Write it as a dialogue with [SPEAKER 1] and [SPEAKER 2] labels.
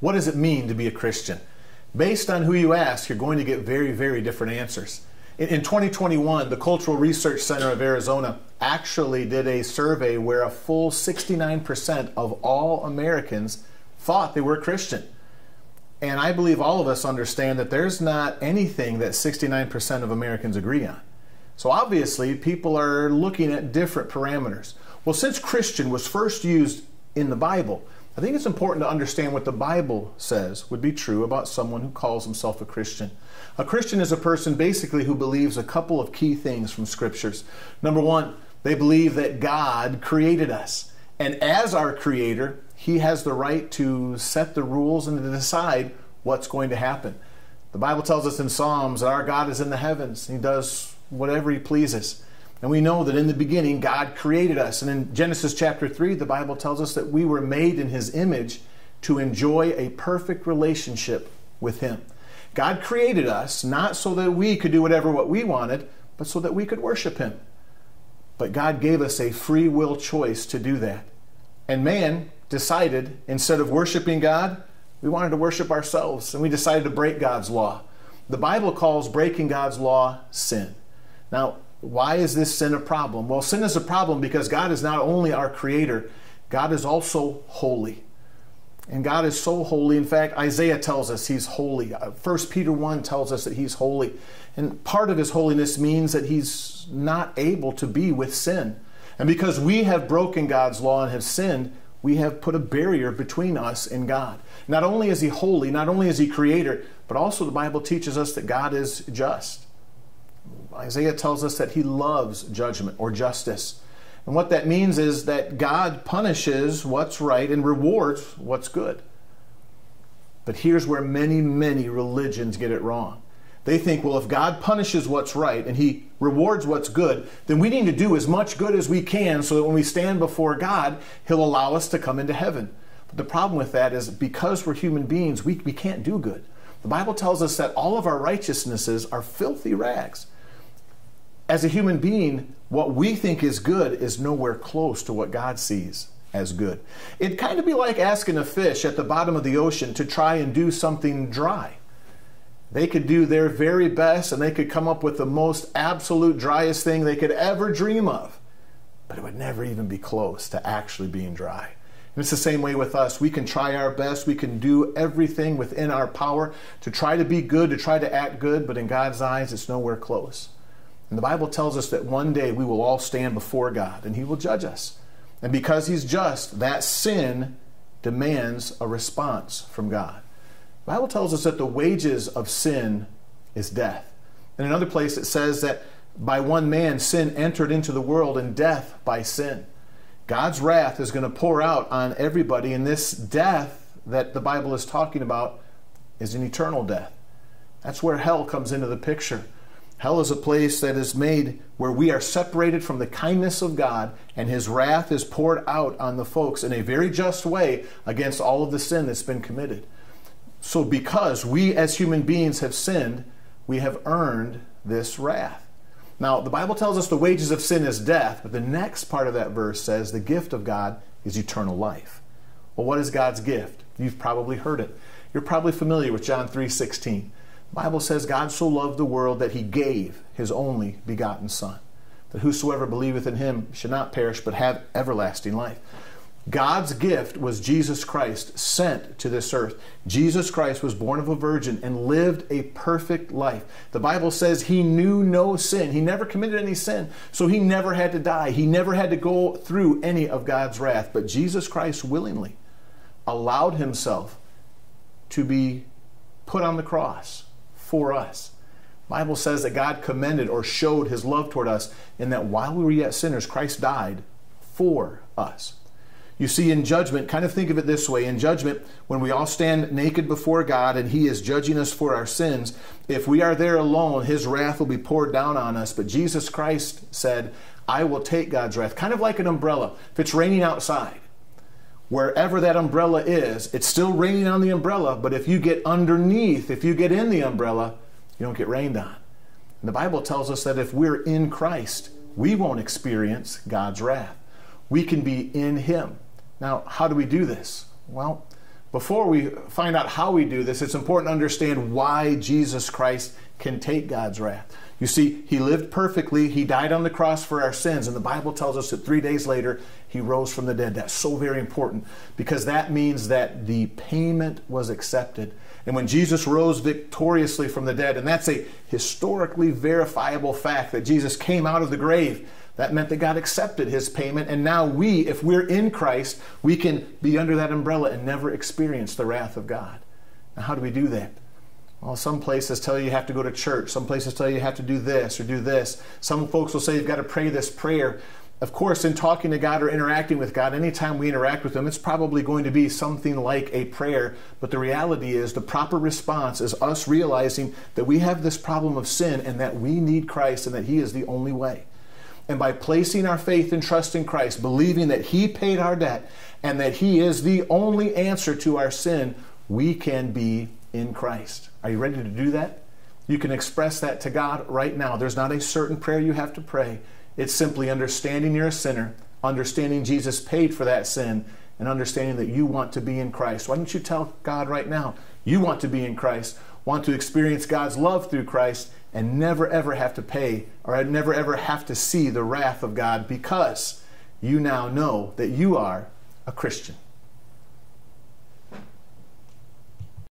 [SPEAKER 1] What does it mean to be a Christian? Based on who you ask, you're going to get very, very different answers. In, in 2021, the Cultural Research Center of Arizona actually did a survey where a full 69% of all Americans thought they were Christian. And I believe all of us understand that there's not anything that 69% of Americans agree on. So obviously, people are looking at different parameters. Well, since Christian was first used in the Bible, I think it's important to understand what the Bible says would be true about someone who calls himself a Christian. A Christian is a person basically who believes a couple of key things from scriptures. Number one, they believe that God created us. And as our creator, he has the right to set the rules and to decide what's going to happen. The Bible tells us in Psalms that our God is in the heavens. He does whatever he pleases. And we know that in the beginning, God created us. And in Genesis chapter 3, the Bible tells us that we were made in His image to enjoy a perfect relationship with Him. God created us not so that we could do whatever what we wanted, but so that we could worship Him. But God gave us a free will choice to do that. And man decided, instead of worshiping God, we wanted to worship ourselves, and we decided to break God's law. The Bible calls breaking God's law sin. Now, why is this sin a problem? Well, sin is a problem because God is not only our creator, God is also holy. And God is so holy. In fact, Isaiah tells us he's holy. 1 uh, Peter 1 tells us that he's holy. And part of his holiness means that he's not able to be with sin. And because we have broken God's law and have sinned, we have put a barrier between us and God. Not only is he holy, not only is he creator, but also the Bible teaches us that God is just. Isaiah tells us that he loves judgment or justice. And what that means is that God punishes what's right and rewards what's good. But here's where many, many religions get it wrong. They think, well, if God punishes what's right and he rewards what's good, then we need to do as much good as we can so that when we stand before God, he'll allow us to come into heaven. But the problem with that is because we're human beings, we, we can't do good. The Bible tells us that all of our righteousnesses are filthy rags as a human being, what we think is good is nowhere close to what God sees as good. It'd kind of be like asking a fish at the bottom of the ocean to try and do something dry. They could do their very best and they could come up with the most absolute driest thing they could ever dream of, but it would never even be close to actually being dry. And it's the same way with us. We can try our best, we can do everything within our power to try to be good, to try to act good, but in God's eyes, it's nowhere close. And the Bible tells us that one day we will all stand before God and He will judge us. And because He's just, that sin demands a response from God. The Bible tells us that the wages of sin is death. In another place, it says that by one man sin entered into the world, and death by sin. God's wrath is going to pour out on everybody, and this death that the Bible is talking about is an eternal death. That's where hell comes into the picture. Hell is a place that is made where we are separated from the kindness of God and His wrath is poured out on the folks in a very just way against all of the sin that's been committed. So, because we as human beings have sinned, we have earned this wrath. Now, the Bible tells us the wages of sin is death, but the next part of that verse says the gift of God is eternal life. Well, what is God's gift? You've probably heard it. You're probably familiar with John 3 16. Bible says God so loved the world that he gave his only begotten Son, that whosoever believeth in him should not perish but have everlasting life. God's gift was Jesus Christ sent to this earth. Jesus Christ was born of a virgin and lived a perfect life. The Bible says he knew no sin. He never committed any sin. So he never had to die. He never had to go through any of God's wrath. But Jesus Christ willingly allowed himself to be put on the cross for us. Bible says that God commended or showed his love toward us in that while we were yet sinners, Christ died for us. You see, in judgment, kind of think of it this way in judgment, when we all stand naked before God and He is judging us for our sins, if we are there alone, His wrath will be poured down on us. But Jesus Christ said, I will take God's wrath, kind of like an umbrella. If it's raining outside, wherever that umbrella is, it's still raining on the umbrella, but if you get underneath, if you get in the umbrella, you don't get rained on. And the Bible tells us that if we're in Christ, we won't experience God's wrath. We can be in Him. Now, how do we do this? Well, before we find out how we do this, it's important to understand why Jesus Christ can take God's wrath. You see, he lived perfectly. He died on the cross for our sins. And the Bible tells us that three days later, he rose from the dead. That's so very important because that means that the payment was accepted. And when Jesus rose victoriously from the dead, and that's a historically verifiable fact that Jesus came out of the grave, that meant that God accepted his payment. And now we, if we're in Christ, we can be under that umbrella and never experience the wrath of God. Now, how do we do that? Well, some places tell you you have to go to church. Some places tell you you have to do this or do this. Some folks will say you've got to pray this prayer. Of course, in talking to God or interacting with God, anytime we interact with Him, it's probably going to be something like a prayer. But the reality is, the proper response is us realizing that we have this problem of sin and that we need Christ and that He is the only way. And by placing our faith and trust in Christ, believing that He paid our debt and that He is the only answer to our sin, we can be in Christ. Are you ready to do that? You can express that to God right now. There's not a certain prayer you have to pray. It's simply understanding you're a sinner, understanding Jesus paid for that sin, and understanding that you want to be in Christ. Why don't you tell God right now you want to be in Christ, want to experience God's love through Christ, and never ever have to pay or never ever have to see the wrath of God because you now know that you are a Christian.